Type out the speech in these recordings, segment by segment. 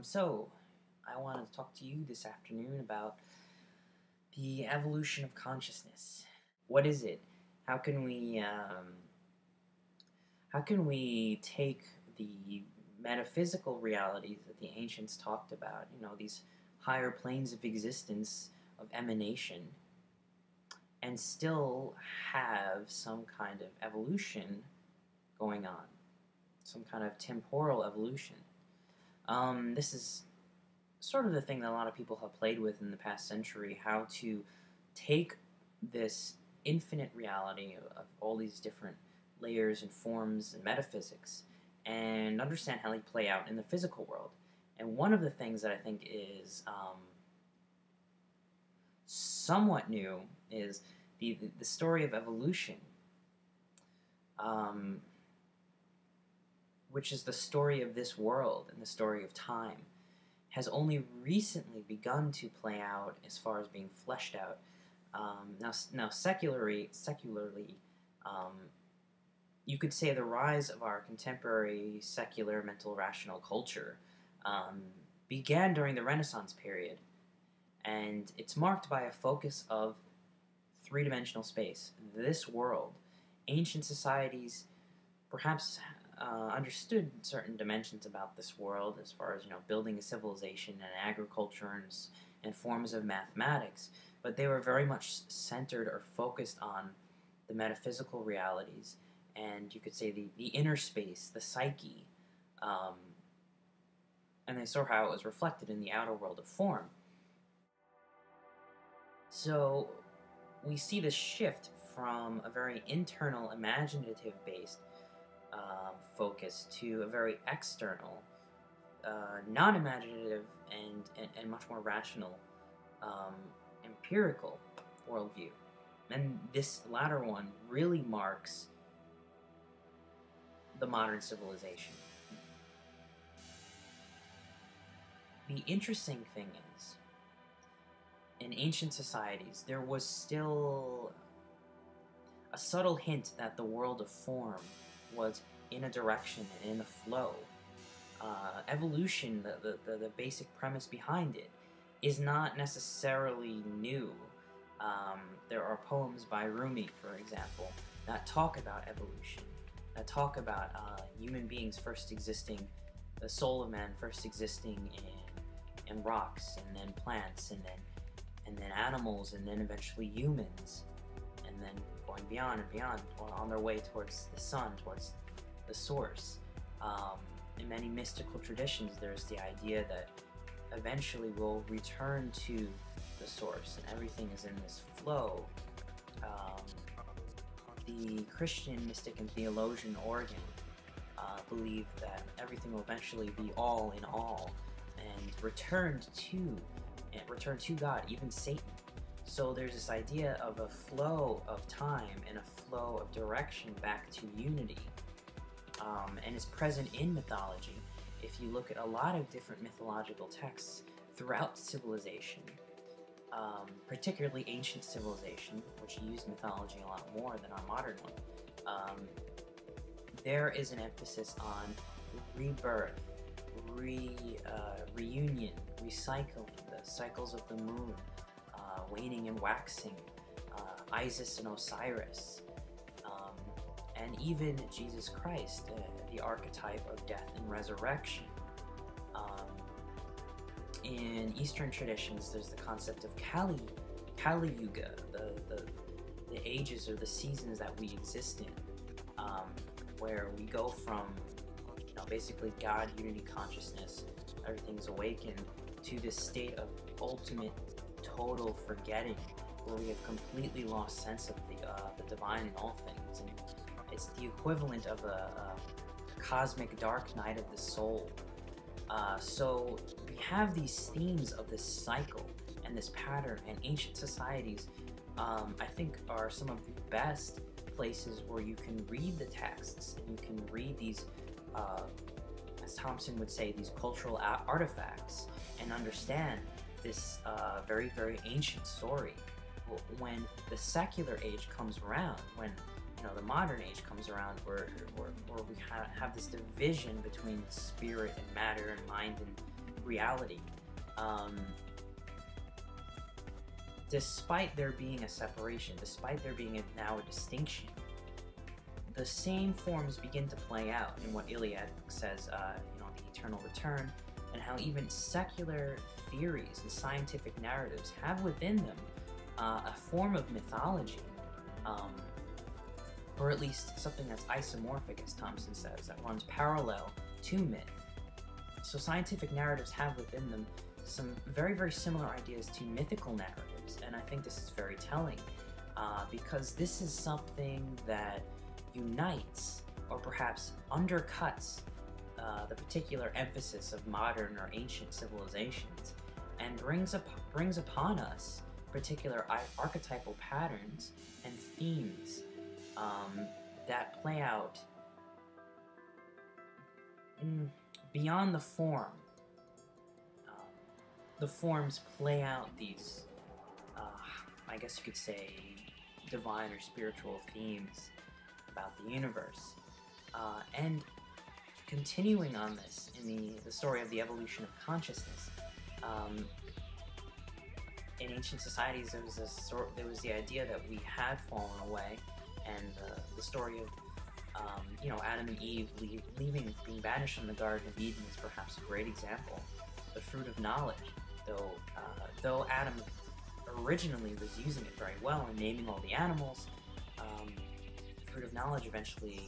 Um, so, I wanted to talk to you this afternoon about the evolution of consciousness. What is it? How can we um, how can we take the metaphysical realities that the ancients talked about? You know, these higher planes of existence of emanation, and still have some kind of evolution going on, some kind of temporal evolution. Um, this is sort of the thing that a lot of people have played with in the past century how to take this infinite reality of, all these different layers and forms and metaphysics and understand how they play out in the physical world. And one of the things that I think is um, somewhat new is the, the story of evolution. Um, which is the story of this world and the story of time, has only recently begun to play out as far as being fleshed out. Um, now, now secularly, secularly, um, you could say the rise of our contemporary secular mental rational culture um, began during the Renaissance period, and it's marked by a focus of three-dimensional space, this world. Ancient societies perhaps uh, understood certain dimensions about this world as far as you know building a civilization and agriculture and, and forms of mathematics but they were very much centered or focused on the metaphysical realities and you could say the, the inner space the psyche um, and they saw how it was reflected in the outer world of form. So we see this shift from a very internal imaginative based um, focus to a very external, uh, non imaginative, and, and, and, much more rational, um, empirical worldview. And this latter one really marks the modern civilization. The interesting thing is, in ancient societies, there was still a subtle hint that the world of form was in a direction and in a flow. Uh, evolution, the, the, the, basic premise behind it, is not necessarily new. Um, there are poems by Rumi, for example, that talk about evolution, that talk about uh, human beings first existing, the soul of man first existing in, in rocks, and then plants, and then and then animals, and then eventually humans, and then going beyond and beyond on their way towards the sun, towards the source. Um, in many mystical traditions, there's the idea that eventually we'll return to the source and everything is in this flow. Um, the Christian mystic and theologian Origen uh, believed that everything will eventually be all in all and returned to and return to God, even Satan so there's this idea of a flow of time and a flow of direction back to unity. Um, and it's present in mythology. If you look at a lot of different mythological texts throughout civilization, um, particularly ancient civilization, which used mythology a lot more than our modern one, um, there is an emphasis on rebirth, re, uh, reunion, recycling, the cycles of the moon, waning and waxing, uh, Isis and Osiris, um, and even Jesus Christ, uh, the archetype of death and resurrection. Um, in Eastern traditions, there's the concept of Kali, Kali Yuga, the, the, the ages or the seasons that we exist in, um, where we go from you know, basically God unity consciousness, everything's awakened, to this state of ultimate total forgetting where we have completely lost sense of the, uh, the divine in all things. And it's the equivalent of a, a cosmic dark night of the soul. Uh, so we have these themes of this cycle and this pattern, and ancient societies, um, I think, are some of the best places where you can read the texts and you can read these, uh, as Thompson would say, these cultural artifacts and understand this uh, very, very ancient story. When the secular age comes around, when you know the modern age comes around, where, where, where we have this division between spirit and matter and mind and reality. Um, despite there being a separation, despite there being a, now a distinction, the same forms begin to play out in what Eliade says, uh, you know, the eternal return, and how even secular theories and scientific narratives have within them uh, a form of mythology, um, or at least something that's isomorphic, as Thompson says, that runs parallel to myth. So scientific narratives have within them some very, very similar ideas to mythical narratives, and I think this is very telling uh, because this is something that unites or perhaps undercuts uh, the particular emphasis of modern or ancient civilizations and brings, up, brings upon us particular archetypal patterns and themes um, that play out mm, beyond the form. Um, the forms play out these, uh, I guess you could say, divine or spiritual themes about the universe. Uh, and continuing on this in the, the story of the evolution of consciousness, um, in ancient societies, there was sort, there was the idea that we had fallen away, and uh, the story of um, you know Adam and Eve leave, leaving, being banished from the Garden of Eden is perhaps a great example. The fruit of knowledge, though, uh, though Adam originally was using it very well and naming all the animals, um, fruit of knowledge eventually,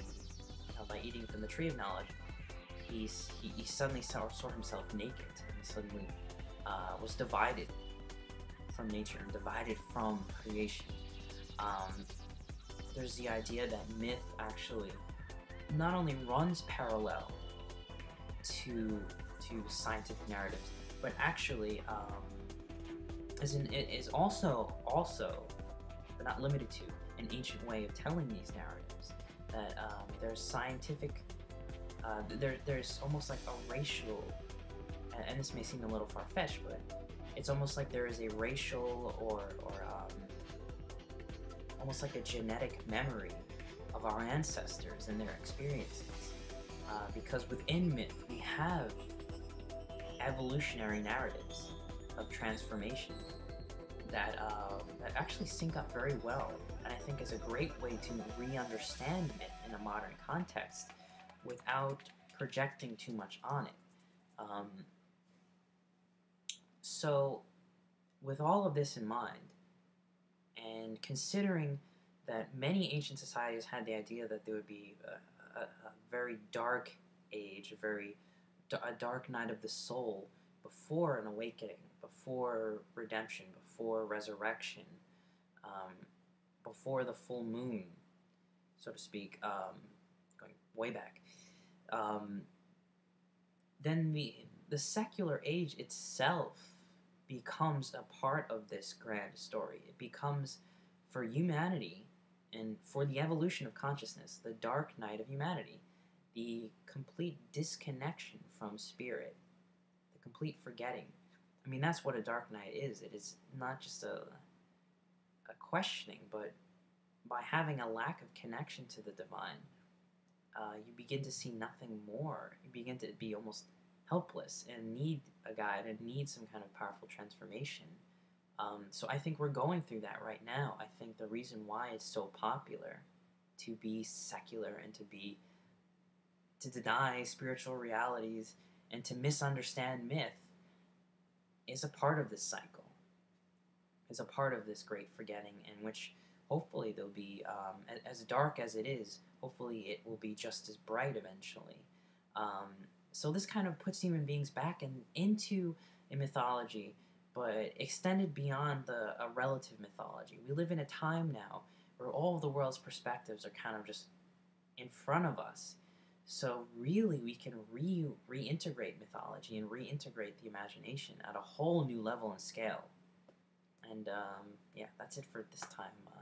by eating from the tree of knowledge, he's, he, he suddenly saw, saw himself naked and suddenly uh, was divided from nature and divided from creation. Um, there's the idea that myth actually not only runs parallel to to scientific narratives, but actually um, is an, is also also, but not limited to, an ancient way of telling these narratives. That um, there's scientific, uh, there there's almost like a racial, and this may seem a little far fetched, but it's almost like there is a racial or, or um, almost like a genetic memory of our ancestors and their experiences. Uh, because within myth, we have evolutionary narratives of transformation that, uh, that actually sync up very well, and I think is a great way to re understand myth in a modern context without projecting too much on it. Um, so, with all of this in mind, and considering that many ancient societies had the idea that there would be a, a, a very dark age, a very a dark night of the soul before an awakening, before redemption, before resurrection, um, before the full moon, so to speak, um, going way back. Um, then the the secular age itself becomes a part of this grand story. It becomes, for humanity and for the evolution of consciousness, the dark night of humanity, the complete disconnection from spirit, the complete forgetting. I mean, that's what a dark night is. It is not just a, a questioning, but by having a lack of connection to the divine, uh, you begin to see nothing more. You begin to be almost helpless and need a guide and need some kind of powerful transformation. Um, so I think we're going through that right now. I think the reason why it's so popular to be secular and to be to deny spiritual realities and to misunderstand myth is a part of this cycle. Is a part of this great forgetting in which hopefully they'll be um, as dark as it is. Hopefully it will be just as bright eventually. Um, so this kind of puts human beings back in, into a mythology, but extended beyond the a relative mythology. We live in a time now where all of the world's perspectives are kind of just in front of us. So really, we can re reintegrate mythology and reintegrate the imagination at a whole new level and scale. And um, yeah, that's it for this time. Uh,